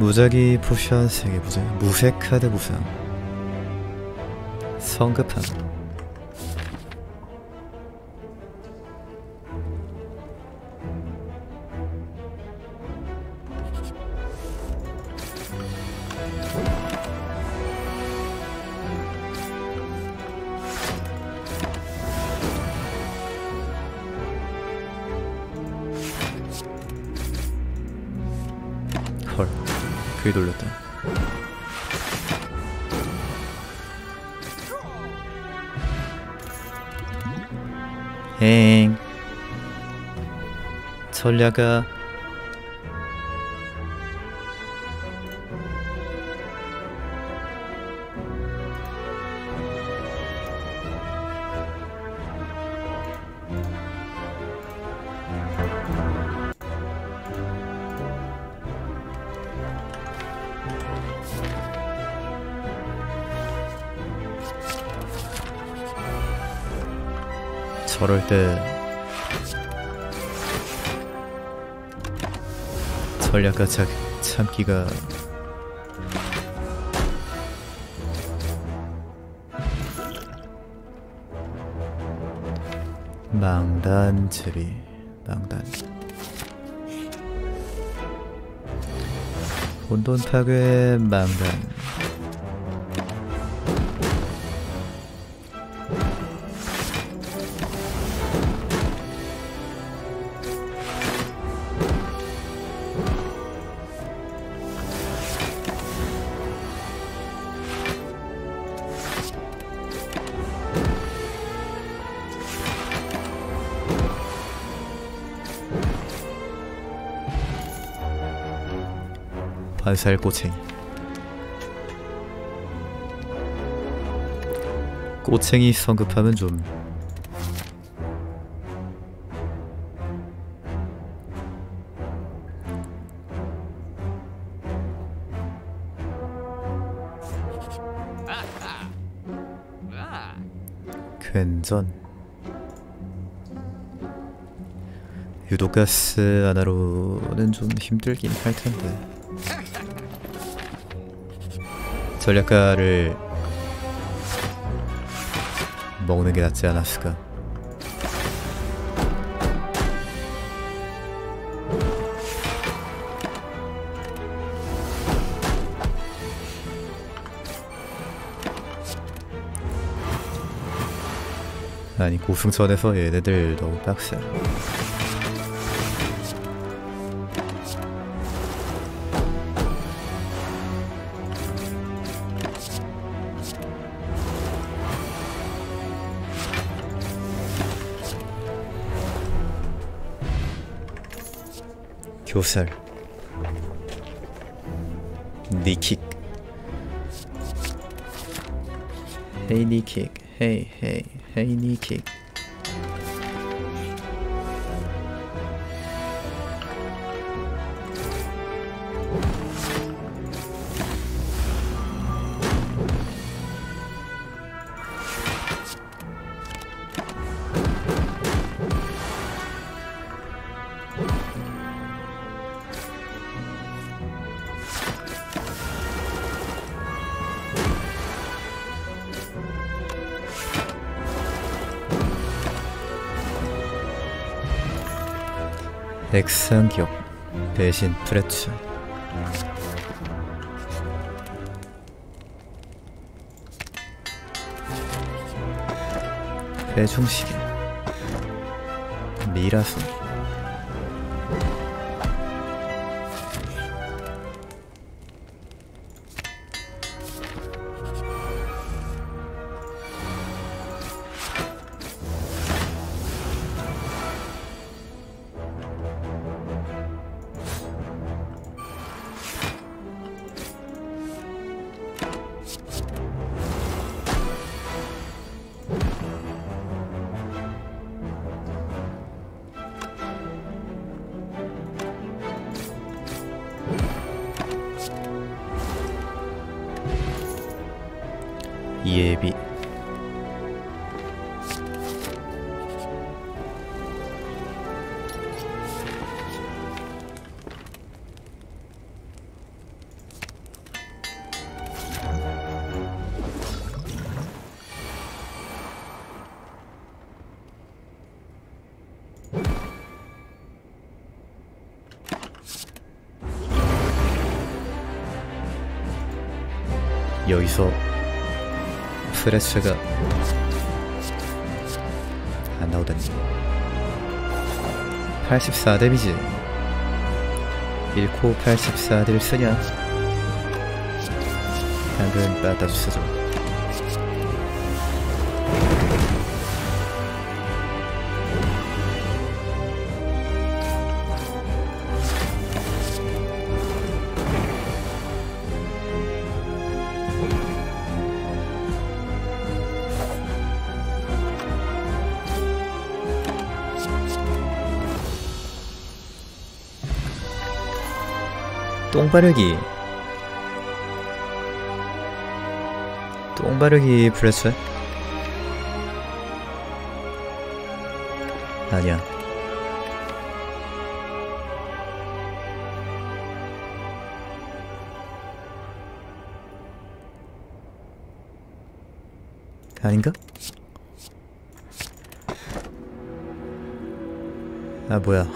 무작위 3개 부상 무색 카드 부상 성급함 전략아 저럴 때 전략가 참, 참기가 망단체리 망단. 혼돈 파괴 망단 살 꼬챙이. 꼬챙이 성급하면 좀 괜전. 유독가스 하나로는 좀 힘들긴 할 텐데 전략가를 먹는 게 낫지 않았을까? 아니 고승천에서 얘네들 너무 빡세. 교살. 니킥. 헤이 니킥. 헤이 헤이 헤이 니킥 액상기업 배신 프레츠. 배중시계 미라손 예비 여 프레스가 안 나오다니. 84 데미지. 1코 84딜 쓰냐? 당근 받아주시죠 똥바르기. 똥바르기 프레스 아니야. 아닌가? 아 뭐야.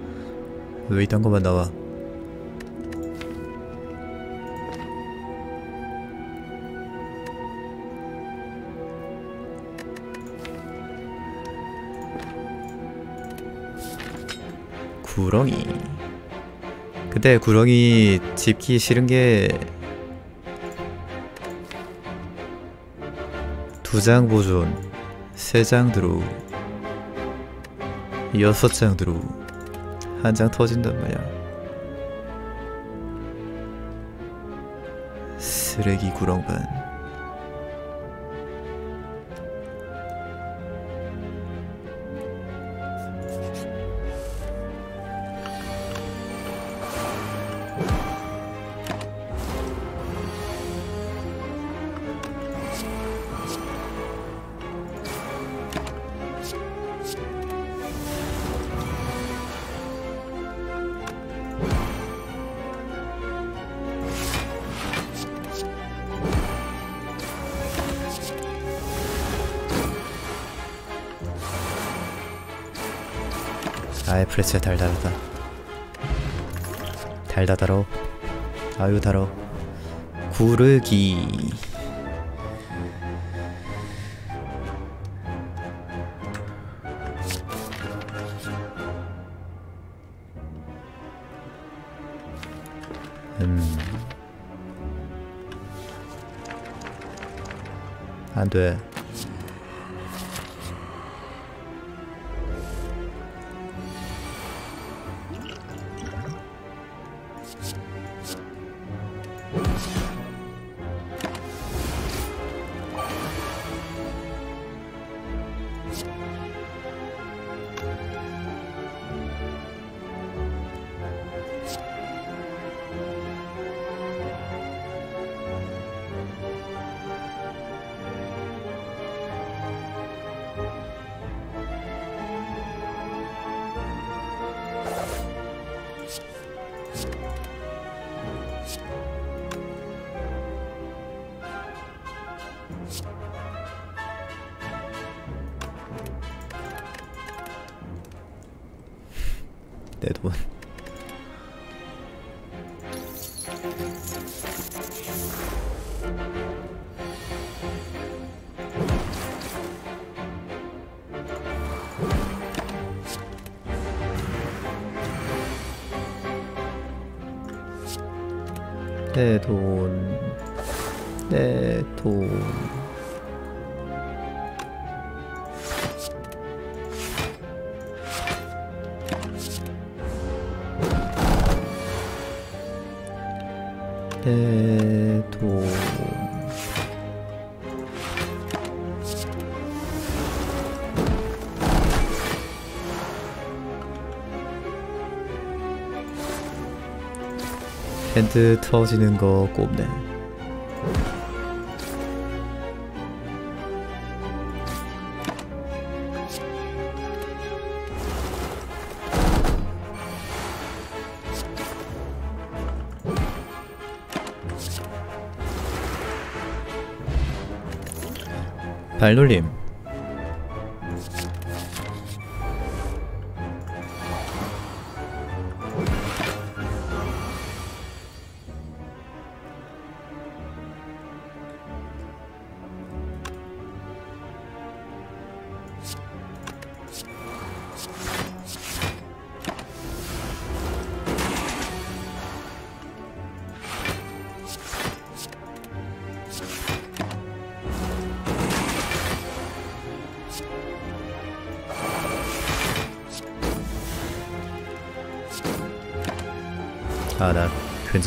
왜 이딴 것만 나와 구렁이. 근데 구렁이 집기 싫은 게 두 장 보존 세 장 드로우 여섯 장 드로우 한 장 터진단 말이야. 쓰레기 구렁반 프레스가 달달하다. 달다달어 아유 달어 구르기. 음. 안돼 핸드 터지는 거 꼽네. 발놀림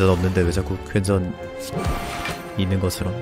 괜전 없는데 왜 자꾸 괜전 있는 것처럼.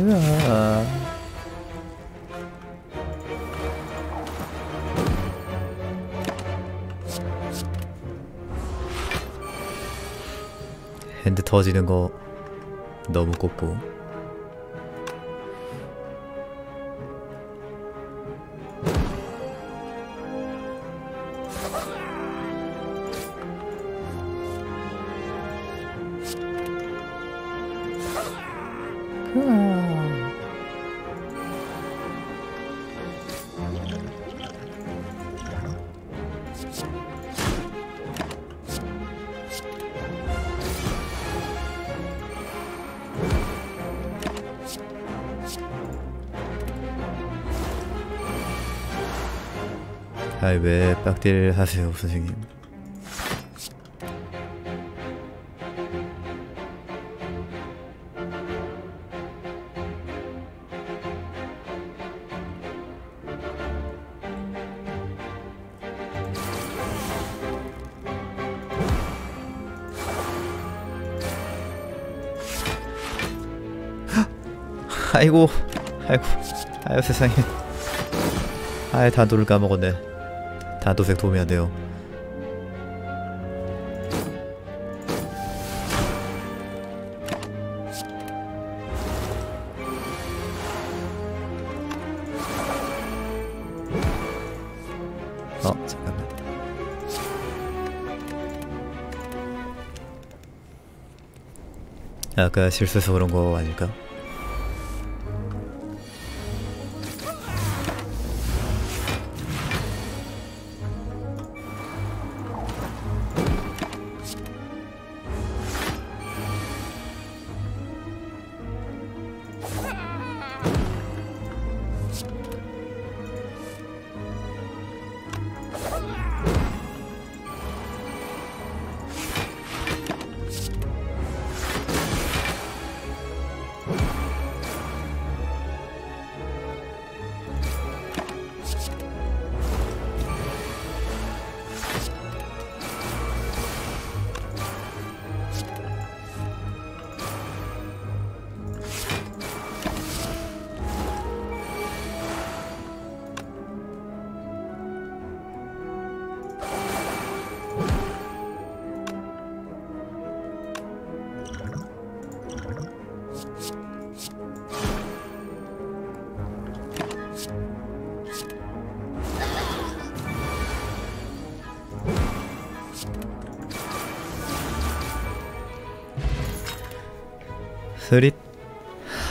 으아. 핸드 터지는 거 너무 꼽고 아이 왜 빡딜 하세요 선생님. 아이고 아이고 아유 세상에. 아이 단도를 까먹었네 단도색 도움이 안 돼요 어 잠깐만 아까 실수해서 그런 거 아닐까?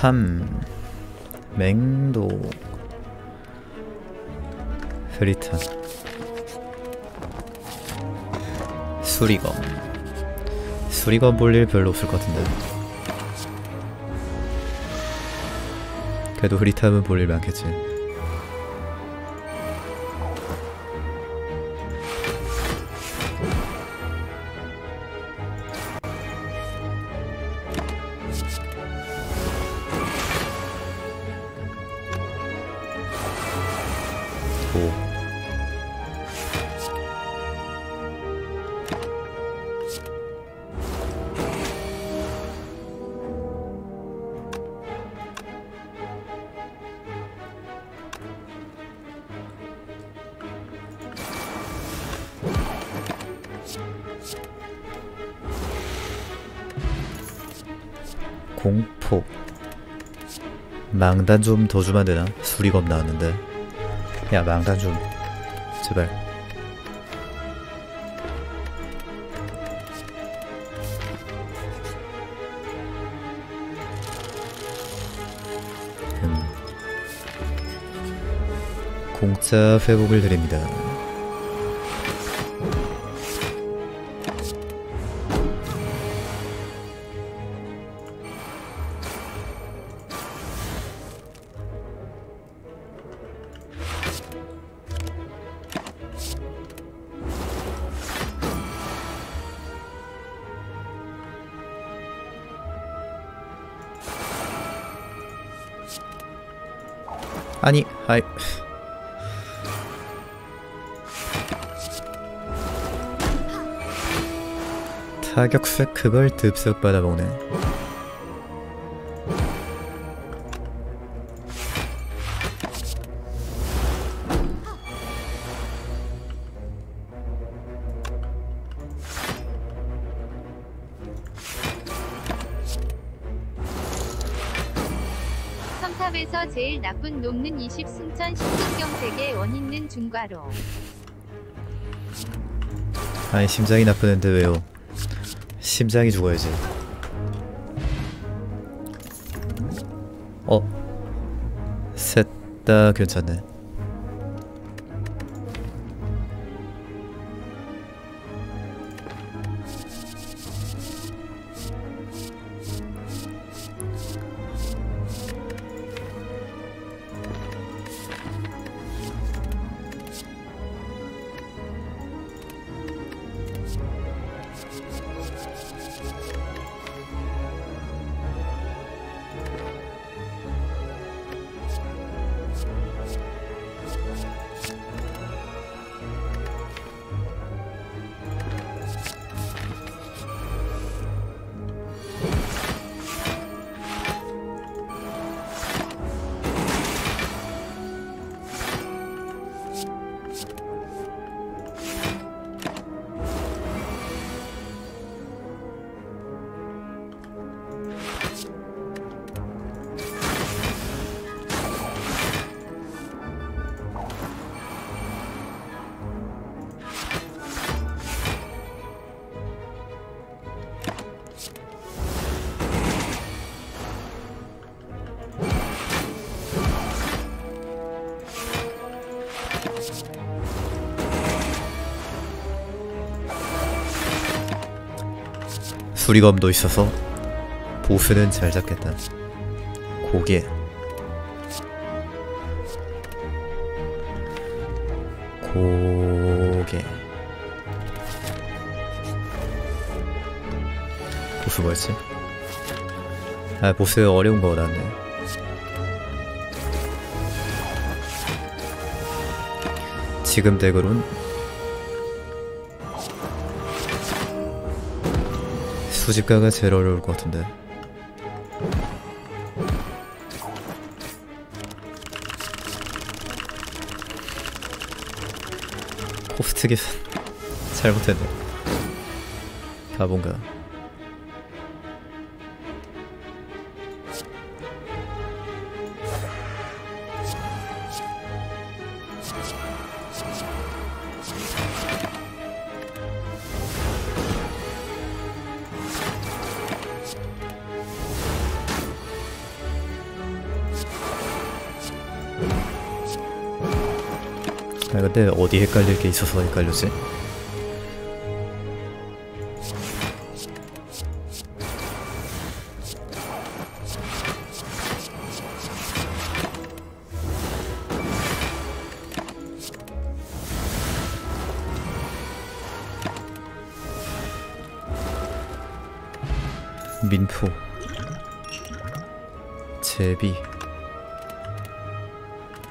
함 맹도 스리탄 수리검. 수리검 볼 일 별로 없을 것 같은데. 그래도 흐릿함은 볼 일 많겠지 망단 좀 더 주면 안 되나? 수리검 나왔는데 야 망단 좀 제발 만큼 공짜 회복을 드립니다. 아니, 아이. 타격수 그걸 듭석 받아먹네. 아니 심장이 나쁘는데 왜요? 심장이 죽어야지. 어? 셋 다 괜찮네. 수리검도 있어서 보스는 잘 잡겠다. 고개. 고개. 보스 뭐였지? 아 보스 어려운 거 나왔네. 지금 덱으론 수집가가 제일 어려울 것 같은데. 코스트 계산 잘못했네. 가본가. 아 근데 어디 헷갈릴 게 있어서 헷갈렸지? 민포 제비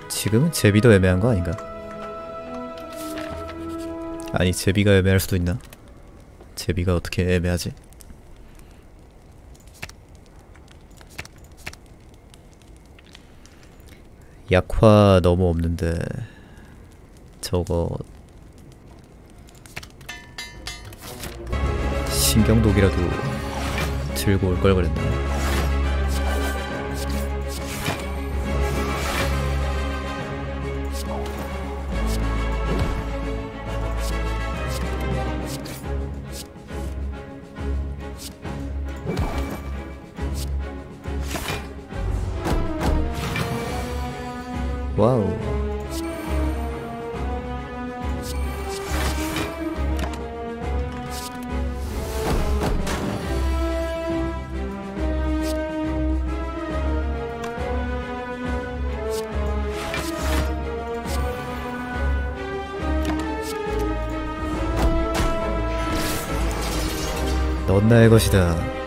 지금은 제비도 애매한 거 아닌가? 아니 제비가 애매할 수도 있나? 제비가 어떻게 애매하지? 약화 너무 없는데 저거 신경독이라도 들고 올 걸 그랬나? 넌 나의 것이다.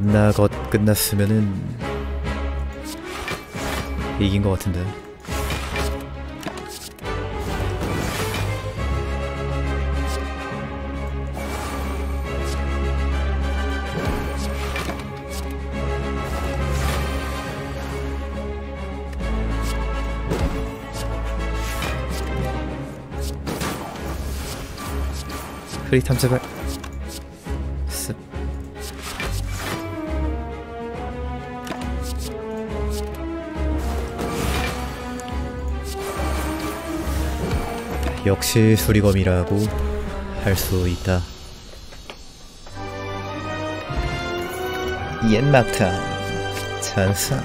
넌나 것 끝났으면은 이긴 것 같은데. 흐릿함 제발. 역시 수리검이라고 할 수 있다. 옛막탄 찬상.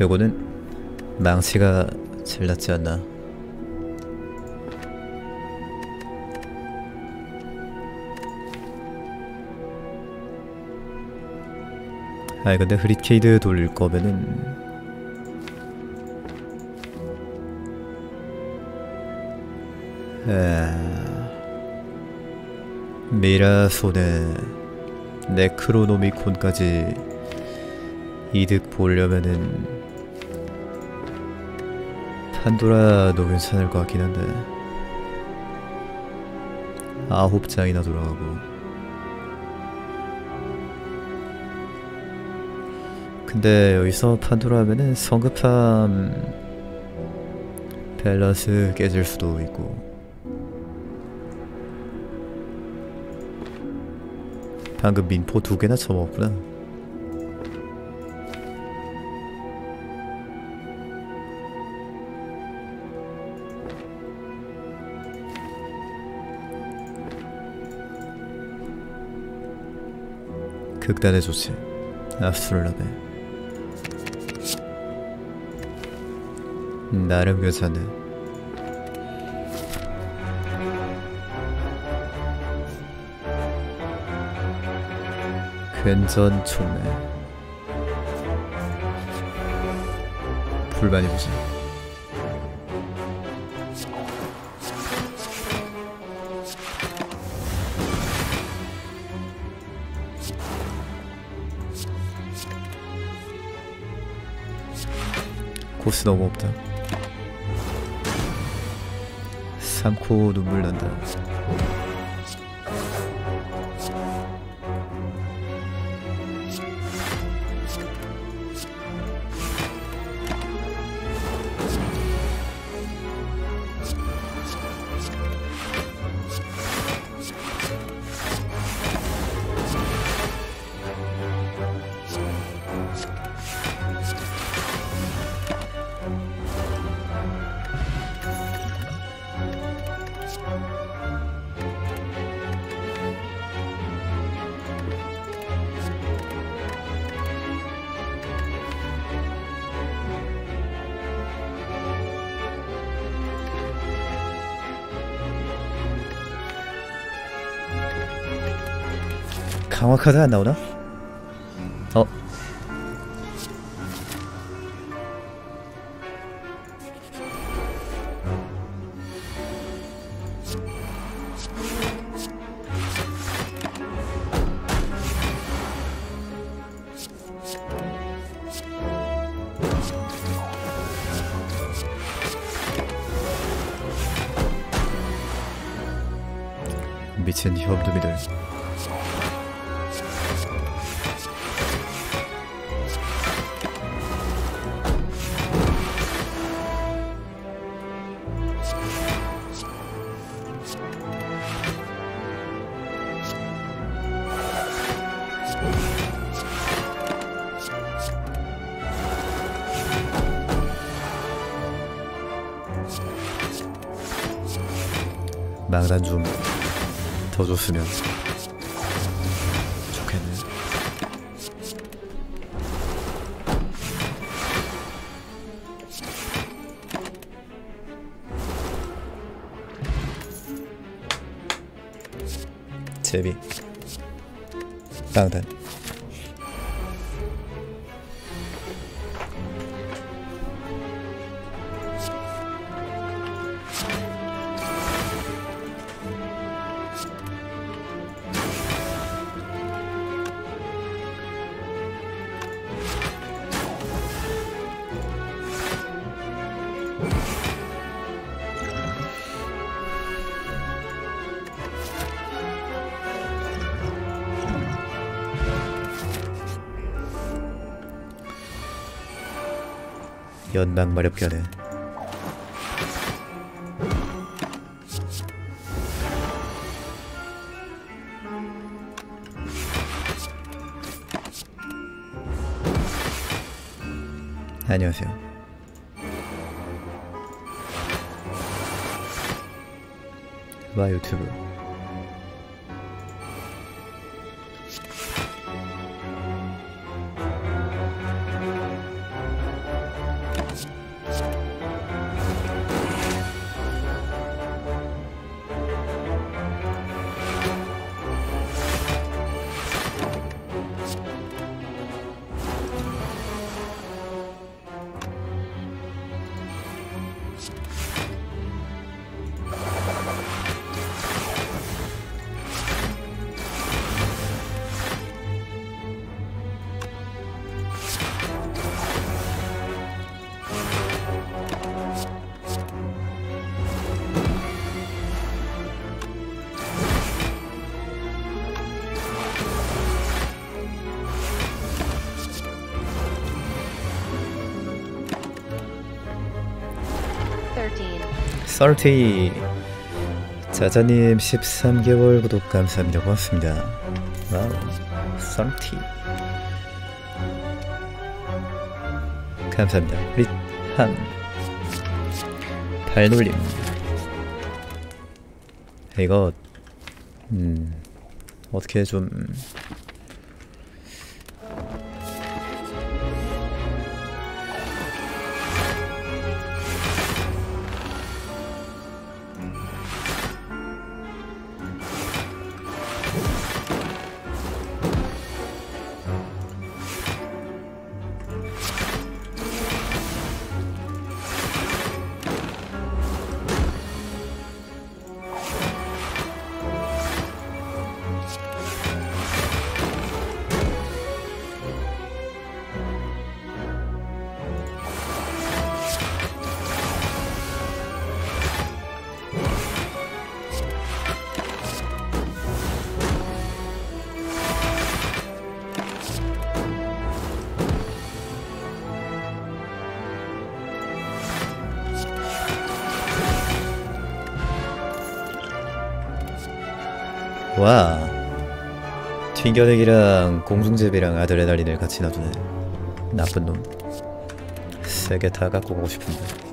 요거는 망치가 제일 낫지 않나. 아니 근데 흐릿케이드 돌릴 거면은 미라손에 네크로노미콘까지 이득 보려면은 판도라 도 괜찮을 것 같긴 한데 아홉 장이나 돌아가고. 근데 여기서 판도라 하면은 성급함 밸런스 깨질 수도 있고 방금 민포 두 개나 쳐먹었구나. 극단의 조치. 아스트롤라베. 나름 괜찮네. 괜전 촉네. 불만이 보지 코스 너무 없다. 3코 눈물 난다 강화 카드 안 나오나? 연막 마렵견에 안녕하세요. 마 유튜브 30 자자님 13개월 구독 감사합니다. 고맙습니다. 와우 30 감사합니다. 리한 발놀림. 이거 음 어떻게 좀 튕겨내기랑 공중제비랑 아드레날린을 같이 놔두네 나쁜 놈. 세개 다 갖고 가고 싶은데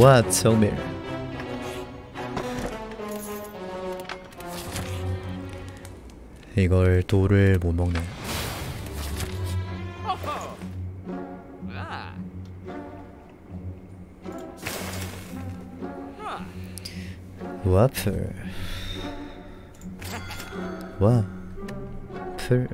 와 정밀 이걸 돌을 못 먹네. 와플. 와플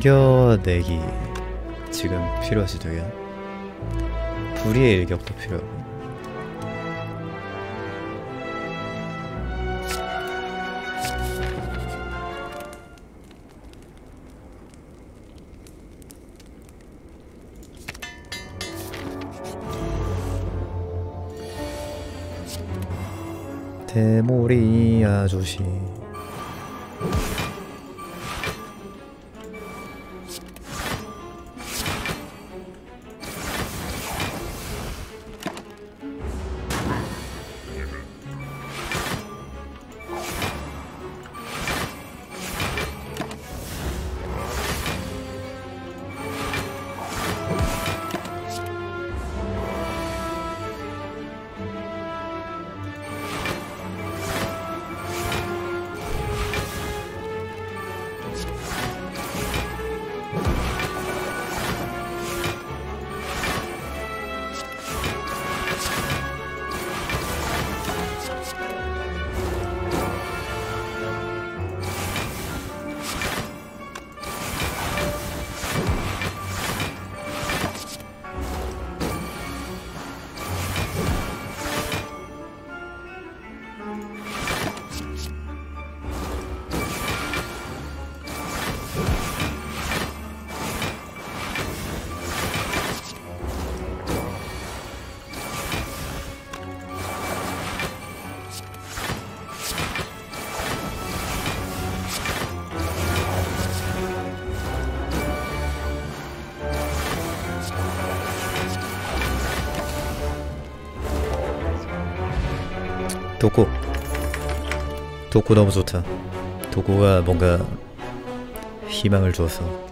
튕겨내기 지금 필요하시대요 불의의 일격도 필요하고. 대모리 아저씨 도구. 도구 너무 좋다. 도구가 뭔가 희망을 주어서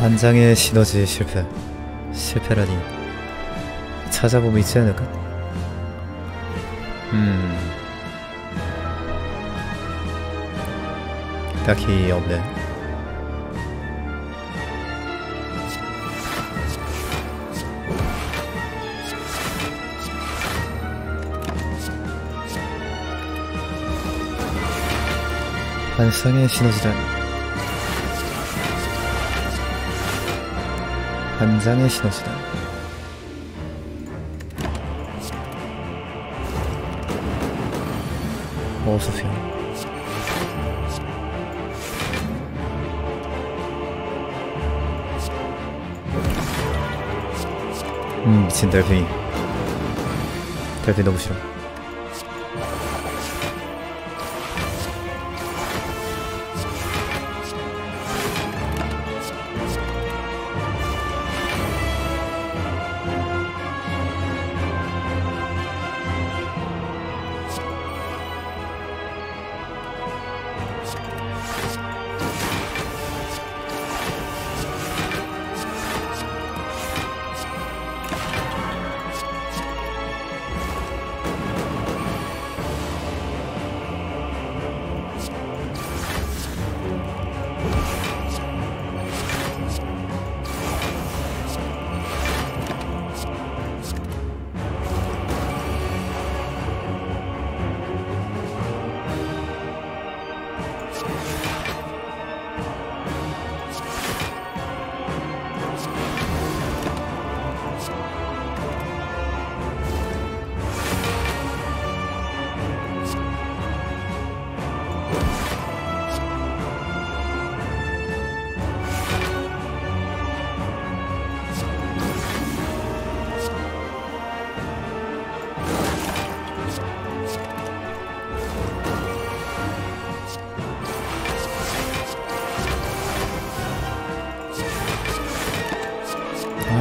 한 장의 시너지 실패 실패라니 찾아보면 있지 않을까? 음 딱히 없네 환상의 시너지란 한 장의 시너지다 어서오세요. 음 미친 달팽이. 달팽이 너무 싫어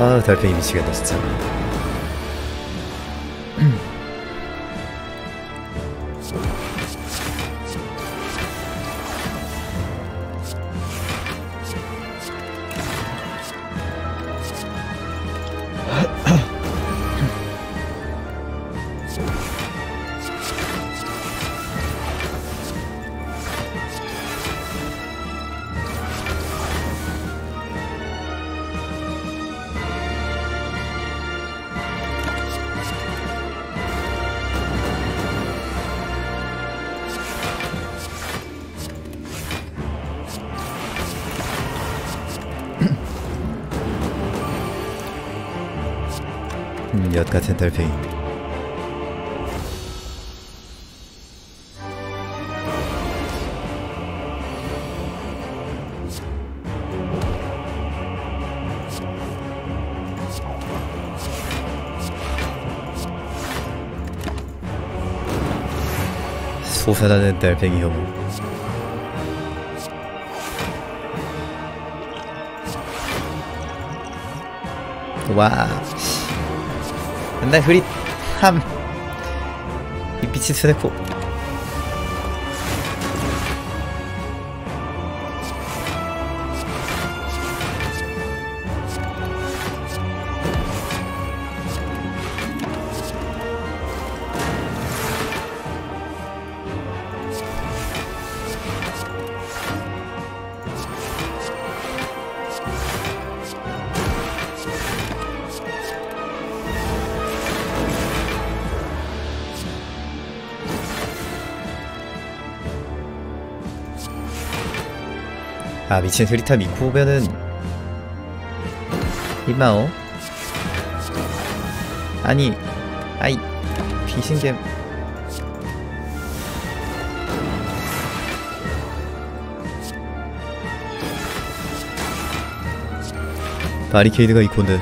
아 달팽이 미치겠다 진짜 같은 달팽이. 솟아나는 달팽이 혐오. 와 씨. 맨날 흐릿함 이 미친 스네 미친 입고 오면은 이마오? 아니 아이 귀신겜 바리케이드가 있건데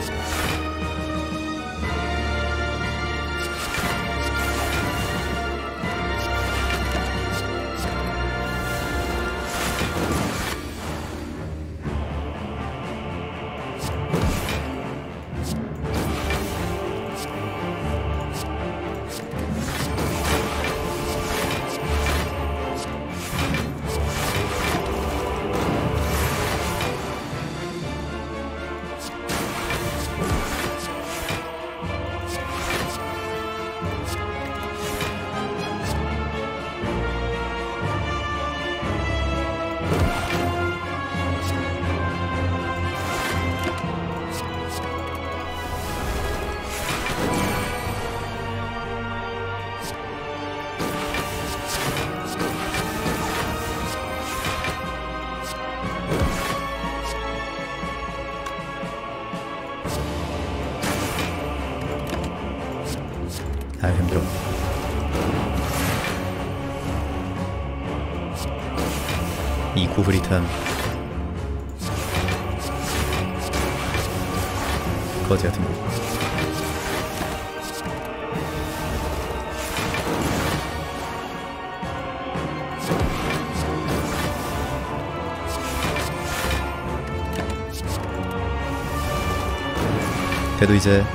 이 구브리탐 거지 같은 거. 그래도 이제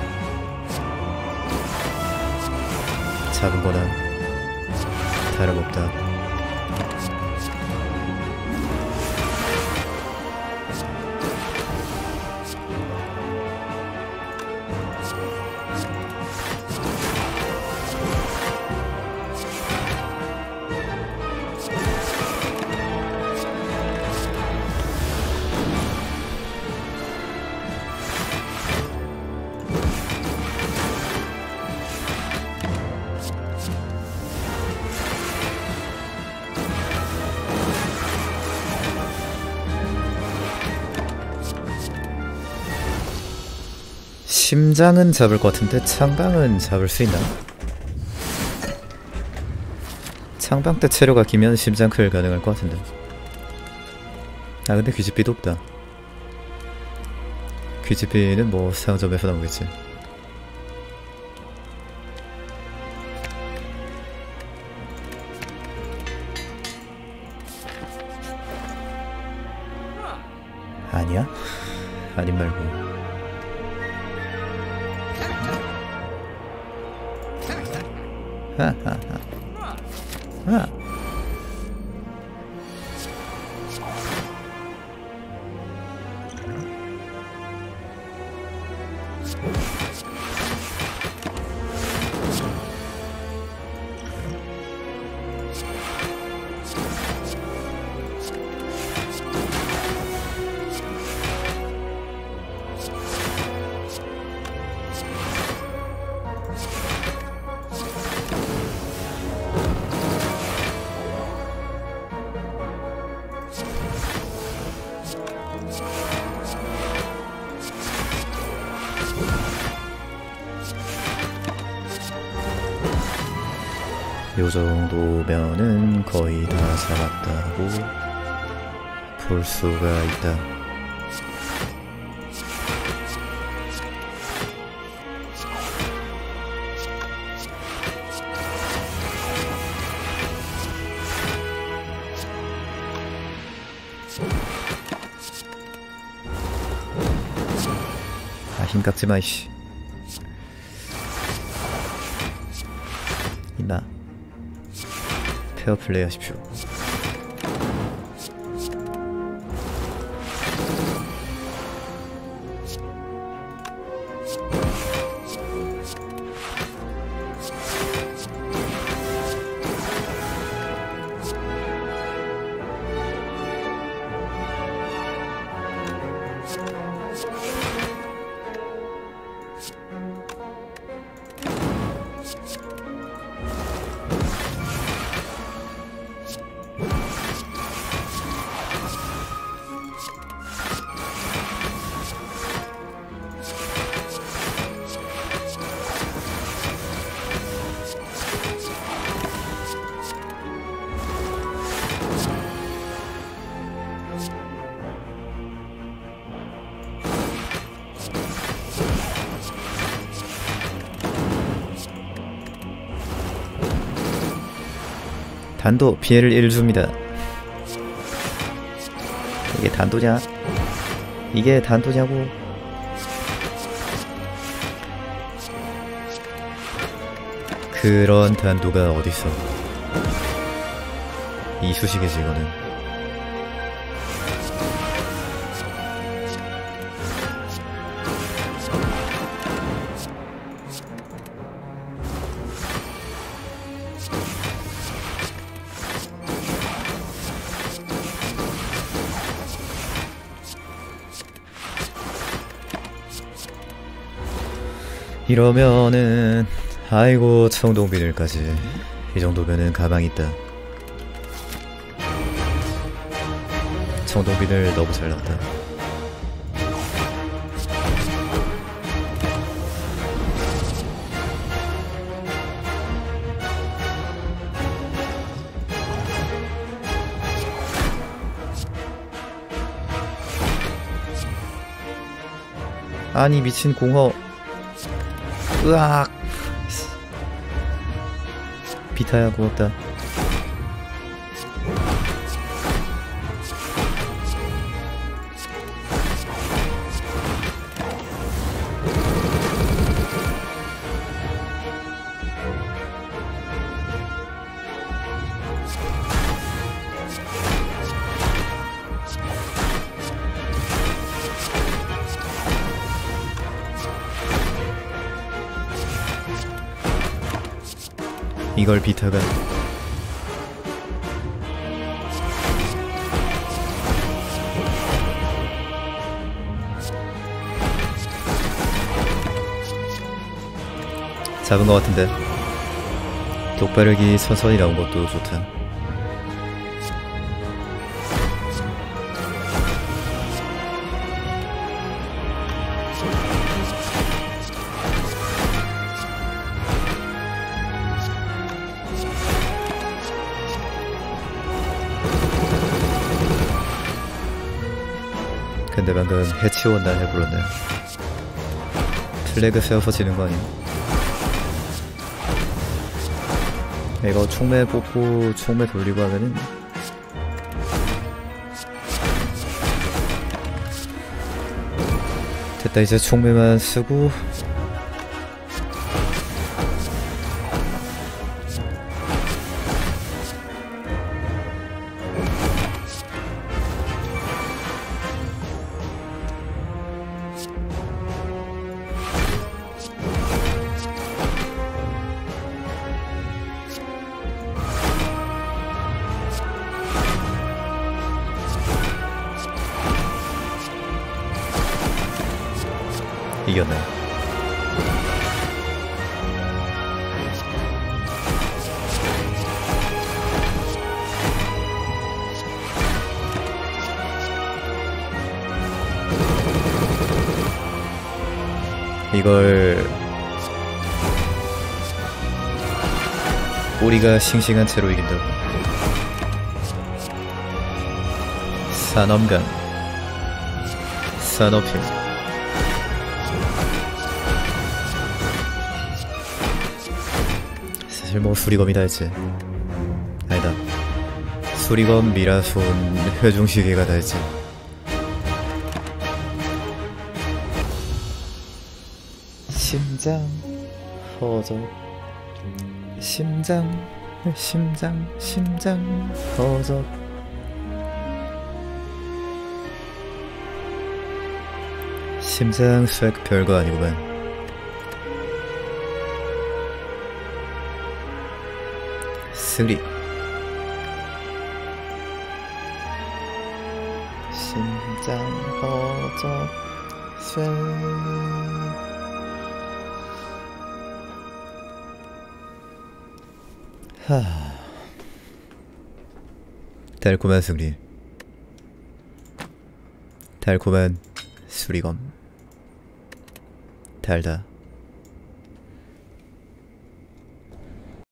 심장은 잡을 것 같은데 창방은 잡을 수 있나? 창방 때 체력가 기면 심장 클 가능할 것 같은데 아 근데 귀지비도 없다 귀지비는 뭐 상점에서 나오겠지 아니야? 아님 말고 ha ha. 요 정도면은 거의 다 잡았다고 볼 수가 있다. 아, 힘 깎지 마, 이씨. 플레이 하십시오. 단도 피해를 1 줍니다. 이게 단도냐? 이게 단도냐고? 그런 단도가 어딨어? 이 수식이지 이거는. 이러면은 아이고 청동비늘까지. 이 정도면은 가망 있다. 청동비늘 너무 잘 나왔다. 아니 미친 공허. 으악. 비타야 고맙다 이걸 비타가. 잡은 것 같은데. 독바르기 서서히 나온 것도 좋다 방금 해치원 날 해버렸네 플래그 세워서 지는 거 아니야 이거 총매 뽑고 총매 돌리고 하면은 됐다 이제 총매만 쓰고 이겼네 이걸 우리가 싱싱한 채로 이긴다고. 산엄강 산업형 사실 뭐 수리검이다 했지. 아니다. 수리검 미라손 회중시계가 다 했지. 심장 허접 심장 심장 심장 허접 심장 수액 별거 아니구만 쓰리. 심장 허접 쇠. 하. 달콤한 승리 달콤한 수리검 달다